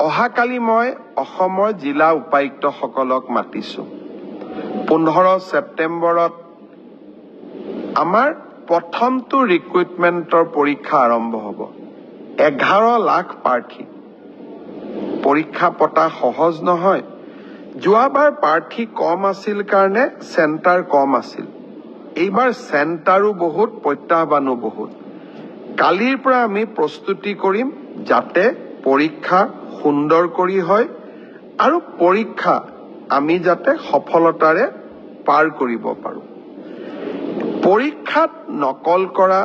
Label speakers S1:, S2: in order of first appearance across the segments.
S1: অহাকালি মই অসমৰ জিলা উপায়ুক্তসকলক মাতিছো। পোন্ধৰ ছেপ্টেম্বৰত আমাৰ প্ৰথমটো ৰিক্ৰুইটমেণ্টৰ পৰীক্ষা আৰম্ভ হ'ব। এঘাৰ লাখ প্ৰাৰ্থী। পৰীক্ষা পতা সহজ নহয়। যোৱাবাৰ প্ৰাৰ্থী কম আছিল কাৰণে চেণ্টাৰ কম আছিল। এইবাৰ চেণ্টাৰো বহুত প্ৰত্যাহ্বানো বহুত। কালিৰ পৰা আমি প্ৰস্তুতি কৰিম যাতে পৰীক্ষা সুন্দৰ কৰি হয় আৰু পৰীক্ষা আমি যাতে সফলতাৰে পাৰ কৰিব পাৰোঁ। পৰীক্ষাত নকল কৰা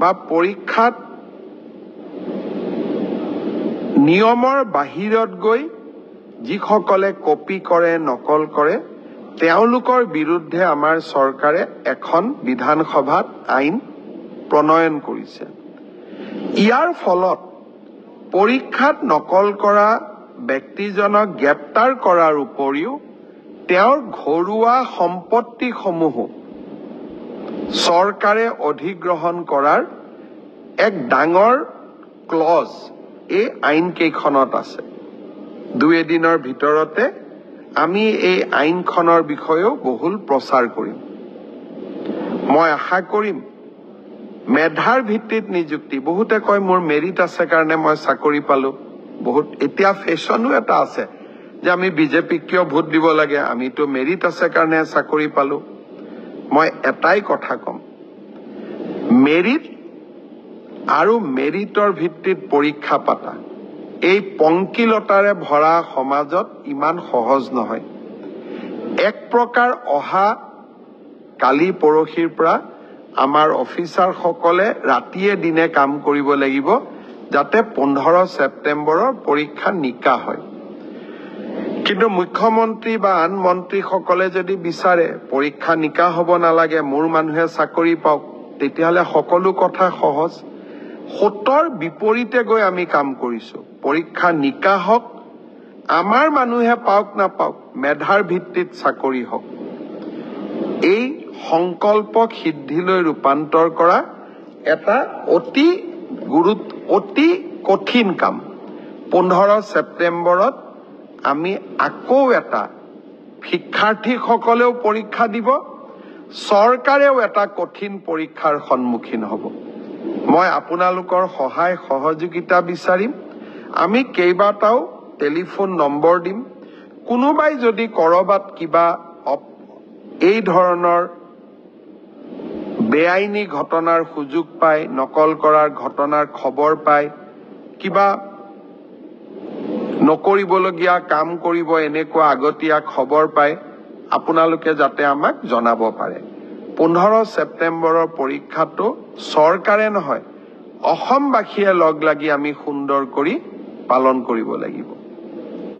S1: বা পৰীক্ষাত নিয়মৰ বাহিৰত গৈ যিসকলে কপি কৰে নকল কৰে তেওঁলোকৰ বিৰুদ্ধে আমাৰ চৰকাৰে এখন বিধানসভাত আইন প্ৰণয়ন কৰিছে। ইয়াৰ ফলত পৰীক্ষাত নকল কৰা ব্যক্তিজনক গ্ৰেপ্তাৰ কৰাৰ উপৰিও তেওঁৰ ঘৰুৱা সম্পত্তিসমূহো চৰকাৰে অধিগ্ৰহণ কৰাৰ এক ডাঙৰ ক্লজ এই আইনকেইখনত আছে। দুই এদিনৰ ভিতৰতে আমি এই আইনখনৰ বিষয়েও বহুল প্ৰচাৰ কৰিম। মই আশা কৰিম মেধাৰ ভিত্তিত নিযুক্তি। বহুতে কয় মোৰ মেৰিট আছে কাৰণে মই চাকৰি পালো। বহুত এতিয়া ফেশ্বনো এটা আছে যে আমি বিজেপিক কিয় ভোট দিব লাগে? আমিতো মেৰিট আছে কাৰণে চাকৰি পালো। মই এটাই কথা ক'ম। মেৰিট আৰু মেৰিটৰ ভিত্তিত পৰীক্ষা পাতা। এই পংকিলতাৰে ভৰা সমাজত ইমান সহজ নহয়। এক প্ৰকাৰ অহা কালি পৰহিৰ পৰা আমাৰ অফিচাৰসকলে ৰাতিয়ে দিনে কাম কৰিব লাগিব যাতে পোন্ধৰ ছেপ্টেম্বৰৰ পৰীক্ষা নিকা হয়। কিন্তু মুখ্যমন্ত্ৰী বা আন মন্ত্ৰীসকলে যদি বিচাৰে পৰীক্ষা নিকা হ'ব নালাগে মোৰ মানুহে চাকৰি পাওক তেতিয়াহ'লে সকলো কথা সহজ। সোঁতৰ বিপৰীতে গৈ আমি কাম কৰিছো। পৰীক্ষা নিকা হওক আমাৰ মানুহে পাওক নাপাওক মেধাৰ ভিত্তিত চাকৰি হওক। এই সংকল্পক সিদ্ধিলৈ ৰূপান্তৰ কৰা এটা অতি গুৰুত্ব অতি কঠিন কাম। পোন্ধৰ ছেপ্টেম্বৰত আমি আকৌ এটা শিক্ষাৰ্থীসকলেও পৰীক্ষা দিব চৰকাৰেও এটা কঠিন পৰীক্ষাৰ সন্মুখীন হ'ব। মই আপোনালোকৰ সহায় সহযোগিতা বিচাৰিম। আমি কেইবাটাও টেলিফোন নম্বৰ দিম। কোনোবাই যদি কৰবাত কিবা এই ধৰণৰ বেআইনী ঘটনাৰ সুযোগ পায় নকল কৰাৰ ঘটনাৰ খবৰ পায় কিবা নকৰিবলগীয়া কাম কৰিব এনেকুৱা আগতীয়া খবৰ পায় আপোনালোকে যাতে আমাক জনাব পাৰে। পোন্ধৰ ছেপ্টেম্বৰৰ পৰীক্ষাটো চৰকাৰে নহয় অসমবাসীয়ে লগ লাগি আমি সুন্দৰ কৰি পালন কৰিব লাগিব।